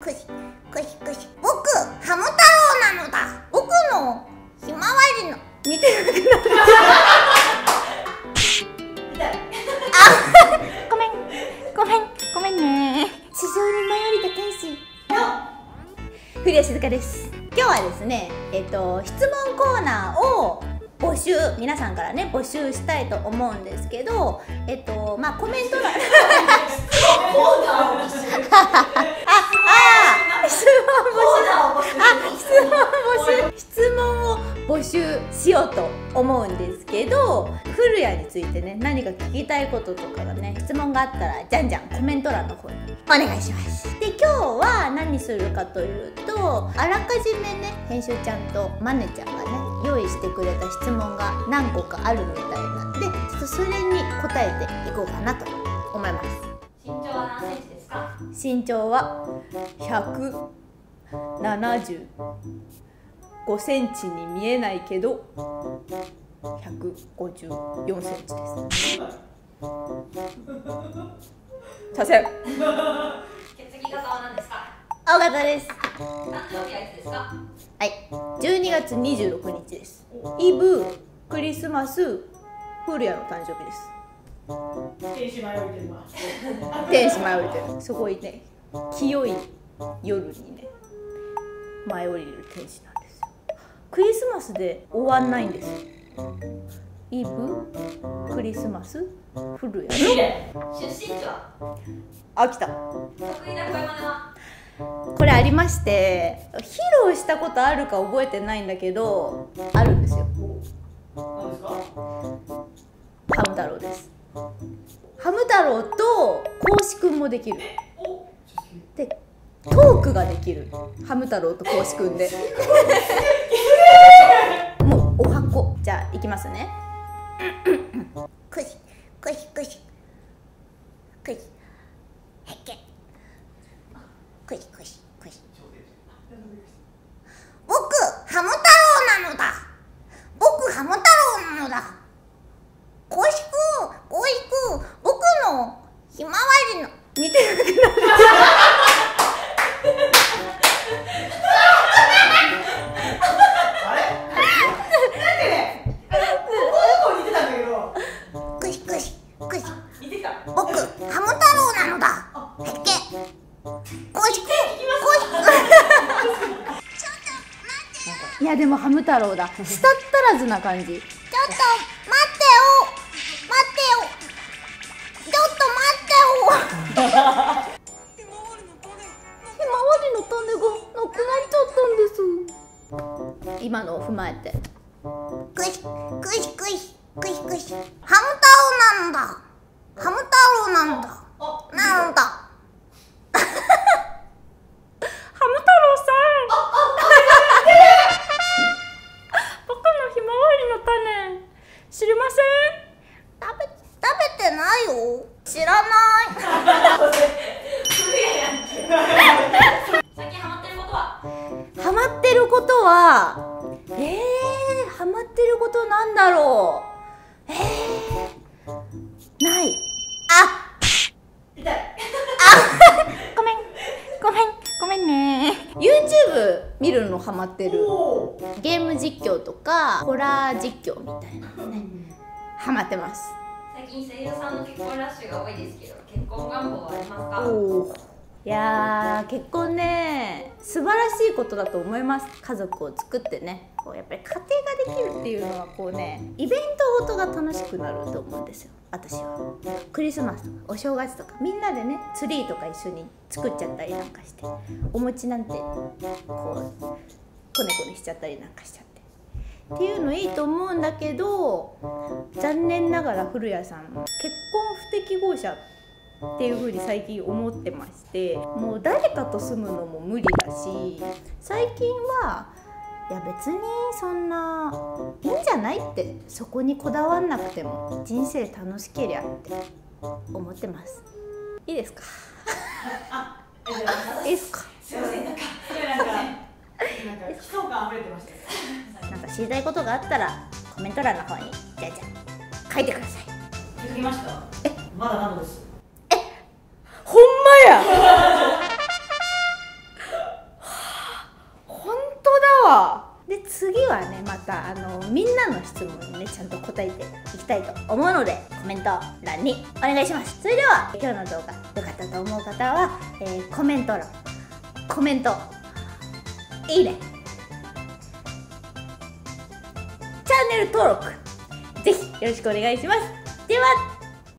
くしくしくし。僕ハム太郎なのだ。僕のひまわりの。似てるごめん。ごめん。ごめんね。地上に舞い降りた天使。古谷静香です。今日はですねえっと質問コーナーを募集。皆さんからね募集したいと思うんですけどえっとまあコメント欄。ああ質 募集しようと思うんですけど古谷についてね何か聞きたいこととかがね質問があったらじゃんじゃんコメント欄の方にお願いします。で今日は何するかというとあらかじめね編集ちゃんとマネちゃんがね用意してくれた質問が何個かあるみたいなんでちょっとそれに答えていこうかなと思います。身長は何センチですか？身長は175センチに見えないけど154センチです。させん。血液型は何ですか？青型です。誕生日はいつですか？はい。12月26日です。イブクリスマス古谷の誕生日です。天使迷いてるわ。天使舞い降りてる。すごいね清い夜にね舞い降りる天使なんです。よクリスマスで終わんないんです。よイブクリスマス古谷綺麗。出身地は？秋田得意な声真似は？これありまして披露したことあるか覚えてないんだけどあるんですよ。何ですか？ハム太郎です。ハム太郎と公式くんもできる。お。でトークができる。ハム太郎と公式くんで いきますね。くしくしくしくし。へけ。くしくしくし。僕ハム太郎なのだ。僕ハム太郎なのだ。いやでもハム太郎だ。舌ったらずな感じ。ちょっと待ってよ。待ってよ。ちょっと待ってよ。ひまわりの種がなくなっちゃったんです。今のを踏まえて。くしくしくしくしくし。ハム太郎なんだ。ハム太郎なんだ。あ。なんだないよ。知らない。最近ハマってることは？ハマってることは？えー、ハマってることなんだろう。えー、ない。あ痛い。ごめん。ごめん。ごめんね。YouTube 見るのハマってる。ゲーム実況とかホラー実況みたいなのね。ハマってます最近声優さんの結婚ラッシュが多いですけど結婚願望はありますか？いやー結婚ね素晴らしいことだと思います。家族を作ってね。こうやっぱり家庭ができるっていうのはこうねイベントごとが楽しくなると思うんですよ。私は。クリスマスとかお正月とかみんなでねツリーとか一緒に作っちゃったりなんかしてお餅なんてこうこねこねしちゃったりなんかしちゃって。っていうのいいと思うんだけど残念ながら古谷さん結婚不適合者っていう風に最近思ってましてもう誰かと住むのも無理だし最近はいや別にそんないいんじゃないってそこにこだわんなくても人生楽しけりゃって思ってます。いいですか？いいですか？知りたいことがあったらコメント欄の方にじゃじゃ書いてください。気づきました？え？まだまだです？え？ほんまや、本当だわ。で次はねまたあのみんなの質問にねちゃんと答えていきたいと思うのでコメント欄にお願いします。それでは今日の動画良かったと思う方は、えー、コメント欄コメント。いいね。ャンネル登録ぜひよろしくお願いします。では